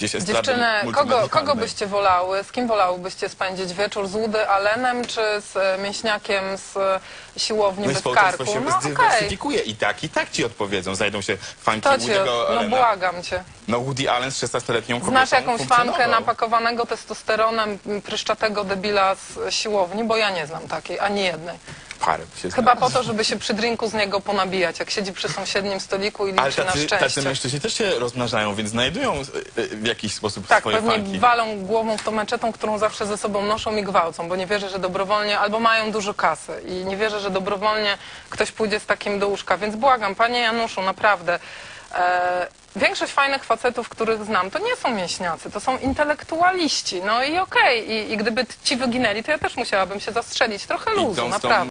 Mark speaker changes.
Speaker 1: gdzieś estrady
Speaker 2: Dziewczyny, kogo, kogo byście wolały, z kim wolałybyście spędzić wieczór? Z Woody Allenem czy z e, mięśniakiem z e, siłowni
Speaker 1: No i społeczeństwo
Speaker 2: karku?
Speaker 1: się
Speaker 2: No
Speaker 1: zdywersyfikuje i tak, i tak ci odpowiedzą. Znajdą się fanki
Speaker 2: to ci,
Speaker 1: Woody'ego
Speaker 2: no
Speaker 1: Allena.
Speaker 2: błagam cię.
Speaker 1: No Woody Allen z 16-letnią kobietą
Speaker 2: Znasz jakąś fankę
Speaker 1: funkcjonował.
Speaker 2: napakowanego testosteronem pryszczatego debila z siłowni? Bo ja nie znam takiej, ani jednej.
Speaker 1: Parę się
Speaker 2: Chyba po to, żeby się przy drinku z niego ponabijać, jak siedzi przy sąsiednim stoliku i
Speaker 1: Ale
Speaker 2: liczy na
Speaker 1: tacy,
Speaker 2: szczęście.
Speaker 1: tacy mężczyźni też się rozmnażają, więc znajdują e, e, w jakiś sposób
Speaker 2: Tak,
Speaker 1: swoje
Speaker 2: pewnie
Speaker 1: fanki.
Speaker 2: walą głową w tą meczetą, którą zawsze ze sobą noszą i gwałcą, bo nie wierzę, że dobrowolnie, albo mają dużo kasy i nie wierzę, że dobrowolnie ktoś pójdzie z takim do łóżka. Więc błagam, panie Januszu, naprawdę. E, większość fajnych facetów, których znam, to nie są mięśniacy, to są intelektualiści. No i okej, I, i gdyby ci wyginęli, to ja też musiałabym się zastrzelić. Trochę luzu,
Speaker 1: Idą z tą
Speaker 2: naprawdę.